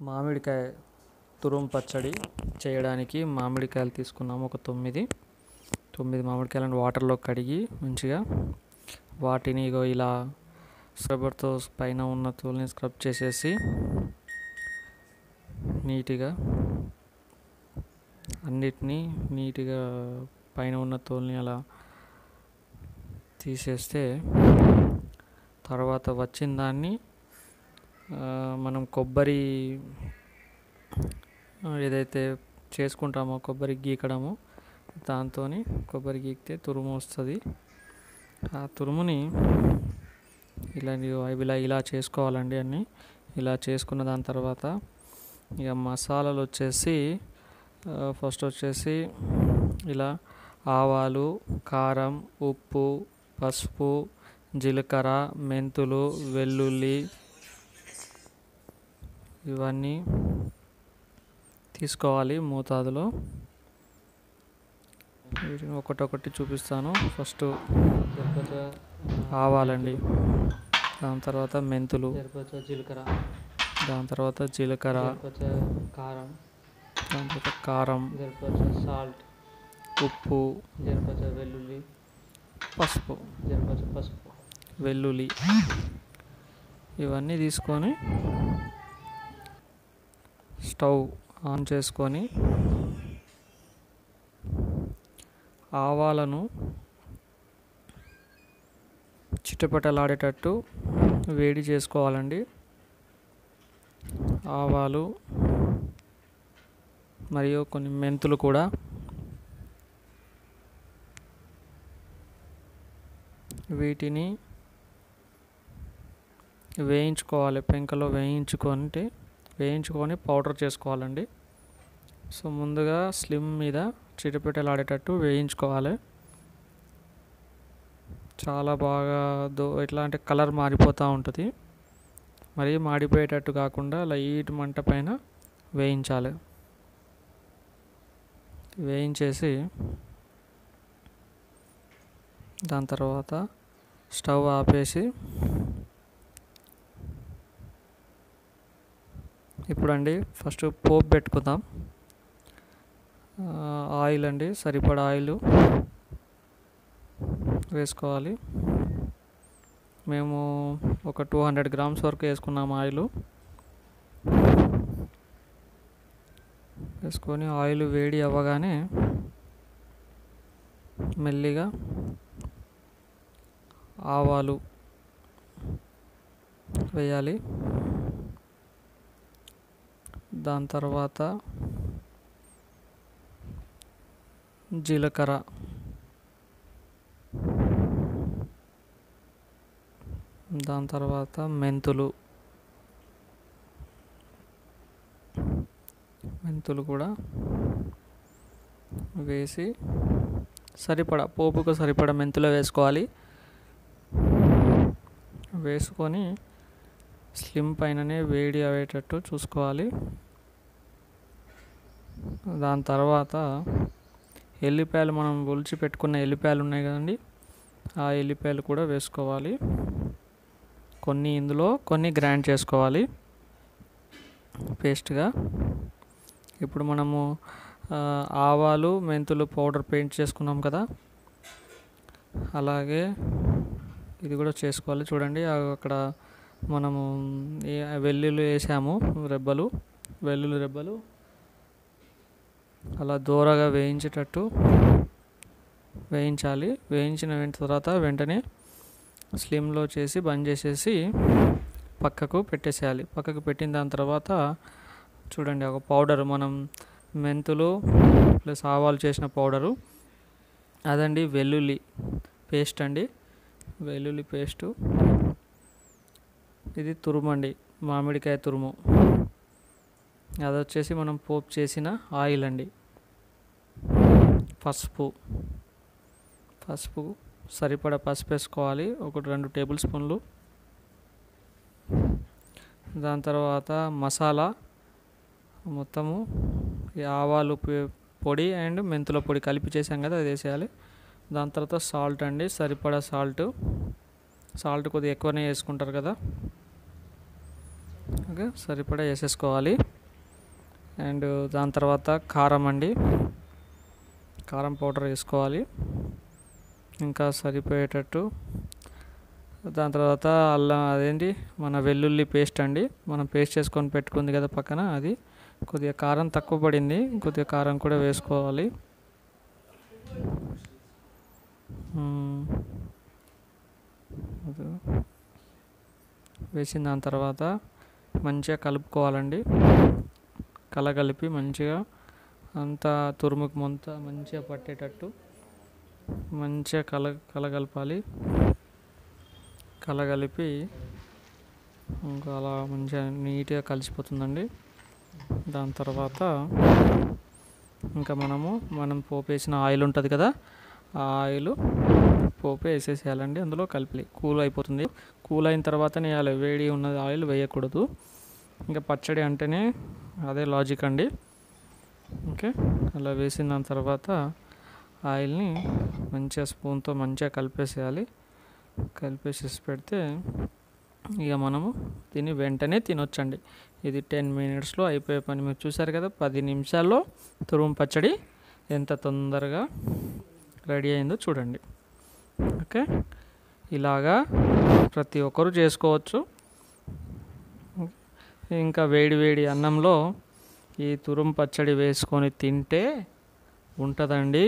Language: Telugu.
మామిడికాయ తురుము పచ్చడి చేయడానికి మామిడికాయలు తీసుకున్నాము. ఒక తొమ్మిది తొమ్మిది మామిడికాయలను వాటర్లో కడిగి మంచిగా వాటిని ఇగో ఇలా స్క్రబ్బర్తో పైన ఉన్న తోలుని స్క్రబ్ చేసేసి నీట్గా అన్నిటినీ నీట్గా పైన ఉన్న తోలుని అలా తీసేస్తే తర్వాత వచ్చిన దాన్ని మనం కొబ్బరి ఏదైతే చేసుకుంటామో కొబ్బరి గీకడము దాంతో కొబ్బరి గీకితే తురుము వస్తుంది. ఆ తురుముని ఇలా ఇలా ఇలా చేసుకోవాలండి అన్నీ. ఇలా చేసుకున్న దాని తర్వాత ఇక మసాలాలు వచ్చేసి ఫస్ట్ వచ్చేసి ఇలా ఆవాలు కారం ఉప్పు పసుపు జీలకర్ర మెంతులు వెల్లుల్లి ఇవన్నీ తీసుకోవాలి మోతాదులో. వీటిని ఒకటొకటి చూపిస్తాను. ఫస్ట్ ఆవాలండి. దాని తర్వాత మెంతులు. జీలకర్ర. దాని తర్వాత జీలకర్ర. కారం. దాని తర్వాత కారం. సాల్ట్. ఉప్పు. వెల్లుల్లి. పసుపు. పసుపు. వెల్లుల్లి. ఇవన్నీ తీసుకొని స్టవ్ ఆన్ చేసుకొని ఆవాలను చిటపటలాడేటట్టు వేడి చేసుకోవాలండి. ఆవాలు మరియు కొన్ని మెంతులు కూడా వీటిని వేయించుకోవాలి. పెంకలో వేయించుకుంటే వేయించుకొని పౌడర్ చేసుకోవాలండి. సో ముందుగా స్లిమ్ మీద చిటపిటలాడేటట్టు వేయించుకోవాలి. చాలా బాగా దో ఎట్లా అంటే కలర్ మారిపోతూ ఉంటుంది. మరీ మాడిపోయేటట్టు కాకుండా లైట్ మంట పైన వేయించాలి. వేయించేసి దాని తర్వాత స్టవ్ ఆపేసి ఇప్పుడండి ఫస్ట్ పోపు పెట్టుకుందాం. ఆయిల్ అండి సరిపడా ఆయిల్ వేసుకోవాలి. మేము ఒక టూ హండ్రెడ్ గ్రామ్స్ వరకు వేసుకున్నాము ఆయిల్. వేసుకొని ఆయిల్ వేడి అవ్వగానే మెల్లిగా ఆవాలు వేయాలి. దాని తర్వాత జీలకర్ర. దాని తర్వాత మెంతులు. మెంతులు కూడా వేసి సరిపడా పోపుకు సరిపడా మెంతులు వేసుకోవాలి. వేసుకొని స్లిమ్ పైననే వేడి అయ్యేటట్టు చూసుకోవాలి. దాని తర్వాత ఎల్లిపాయలు మనం ఒలిచి పెట్టుకున్న ఎల్లిపాయలు ఉన్నాయి కదండి ఆ ఎల్లిపాయలు కూడా వేసుకోవాలి. కొన్ని ఇందులో కొన్ని గ్రైండ్ చేసుకోవాలి పేస్ట్గా. ఇప్పుడు మనము ఆవాలు మెంతులు పౌడర్ పెయింట్ చేసుకున్నాం కదా అలాగే ఇది కూడా చేసుకోవాలి. చూడండి అక్కడ మనము వెల్లుల్లి వేసాము రెబ్బలు వెల్లుల్లి రెబ్బలు. అలా దూరగా వేయించేటట్టు వేయించాలి. వేయించిన తర్వాత వెంటనే స్లిమ్లో చేసి బంద్ చేసేసి పక్కకు పెట్టేసేయాలి. పక్కకు పెట్టిన దాని తర్వాత చూడండి ఒక పౌడర్ మనం మెంతులు ప్లస్ ఆవాలు చేసిన పౌడరు. అదండి వెల్లుల్లి పేస్ట్ అండి. వెల్లుల్లి పేస్టు. ఇది తురుము అండి మామిడికాయ తురుము. అది వచ్చేసి మనం పోపు చేసిన ఆయిల్ అండి. పసుపు. పసుపు సరిపడా పసుపు వేసుకోవాలి ఒకటి రెండు టేబుల్ స్పూన్లు. దాని తర్వాత మసాలా మొత్తము ఆవాలు పొడి అండ్ మెంతుల పొడి కలిపి చేసాం కదా అది వేసేయాలి. దాని తర్వాత సాల్ట్ అండి సరిపడా సాల్ట్. సాల్ట్ కొద్దిగా ఎక్కువనే వేసుకుంటారు కదా. ఓకే సరిపడా వేసేసుకోవాలి. అండ్ దాని తర్వాత కారం అండి. కారం పౌడర్ వేసుకోవాలి. ఇంకా సరిపోయేటట్టు దాని తర్వాత అల్లం అదేంటి? మన వెల్లుల్లి పేస్ట్ అండి. మనం పేస్ట్ చేసుకొని పెట్టుకుంది కదా పక్కన అది కొద్దిగా కారం తక్కువ పడింది కొద్దిగా కారం కూడా వేసుకోవాలి. వేసిన దాని తర్వాత మంచిగా కలుపుకోవాలండి. కలగలిపి మంచిగా అంతా తురుముకు మొంత మంచిగా పట్టేటట్టు మంచిగా కల కలగలపాలి. కలగలిపి ఇంకా అలా మంచిగా నీట్గా కలిసిపోతుందండి. దాని తర్వాత ఇంకా మనము మనం పోపేసిన ఆయిల్ ఉంటుంది కదా ఆ ఆయిల్ పోపు వేసేసేయాలండి. అందులో కలిపి కూల్ అయిపోతుంది. కూల్ అయిన తర్వాతనే వేయాలి వేడి ఉన్నది ఆయిల్ వేయకూడదు. ఇంకా పచ్చడి అంటేనే అదే లాజిక్ అండి. ఓకే. అలా వేసిన దాని తర్వాత ఆయిల్ని మంచిగా స్పూన్తో మంచిగా కలిపేసేయాలి. కలిపేసేసి పెడితే ఇక మనము తిని వెంటనే తినొచ్చండి. ఇది టెన్ మినిట్స్లో అయిపోయే పని. మీరు చూసారు కదా పది నిమిషాల్లో తురుము పచ్చడి ఎంత తొందరగా రెడీ అయిందో చూడండి. ఓకే. ఇలాగా ప్రతి ఒక్కరు చేసుకోవచ్చు. ఇంకా వేడి వేడి అన్నంలో ఈ తురుము పచ్చడి వేసుకొని తింటే ఉంటుందండి.